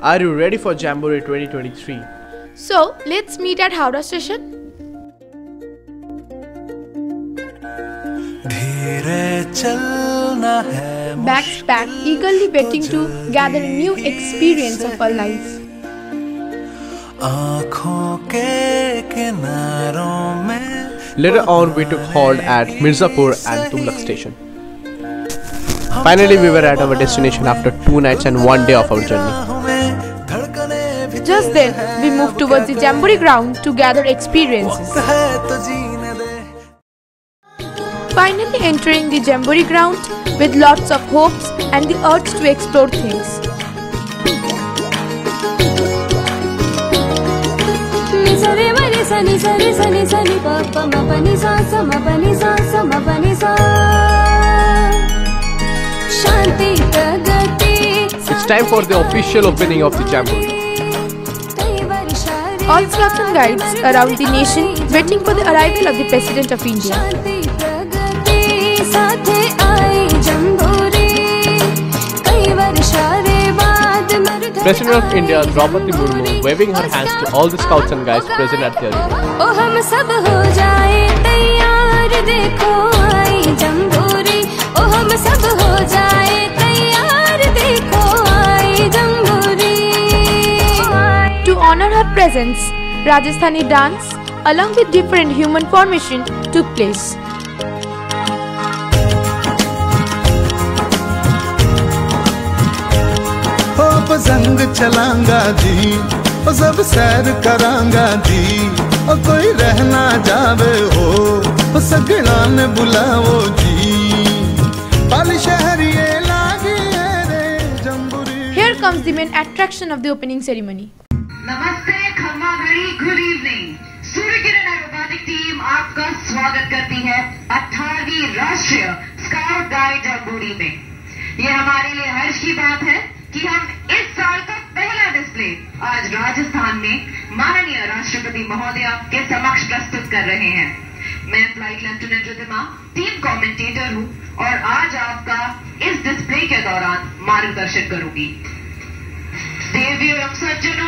Are you ready for Jamboree 2023? So, let's meet at Howrah station. Bags packed, eagerly waiting to gather a new experience of our lives. Later on, we took halt at Mirzapur and Tughlaq station. Finally, we were at our destination after two nights and one day of our journey. Just then, we moved towards the Jamboree ground to gather experiences. Finally entering the Jamboree ground with lots of hopes and the urge to explore things. It's time for the official opening of the Jamboree. All scouts and guides around the nation waiting for the arrival of the President of India. President of India Draupadi Murmu waving her hands to all the scouts and guides present at the event. Presence, Rajasthani dance along with different human formation took place. पसंग चलांगा जी ओ सब सैर करांगा जी ओ कोई रहना जावे हो ओ सगड़ा ने बुलाओ जी पल शहरिए लागी है रे जम्बुरी Here comes the main attraction of the opening ceremony. नमस्ते, खम्मा घड़ी good evening Surya Kiran aerobatic team आपका स्वागत करती है 18वीं राष्ट्रीय स्काउट गाइड जम्बूरी में। ये हमारे लिए हर्ष की बात है कि हम इस साल का पहला डिस्प्ले आज राजस्थान में माननीय राष्ट्रपति महोदया के समक्ष प्रस्तुत कर रहे हैं। मैं flight lieutenant Ritima team commentator हूँ और आज आपका इस डिस्प्ले के दौरान मार्गदर्शन करूँगी। देवी और सज्जनों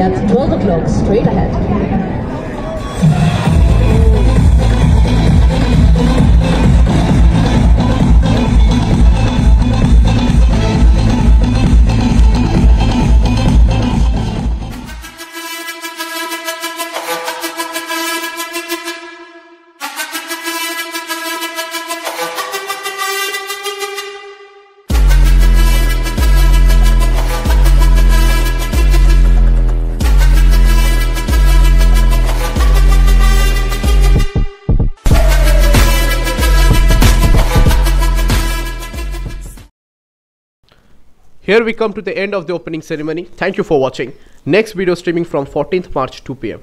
at 12 o'clock straight ahead. Here we come to the end of the opening ceremony. Thank you for watching. Next video streaming from 14th March 2 pm.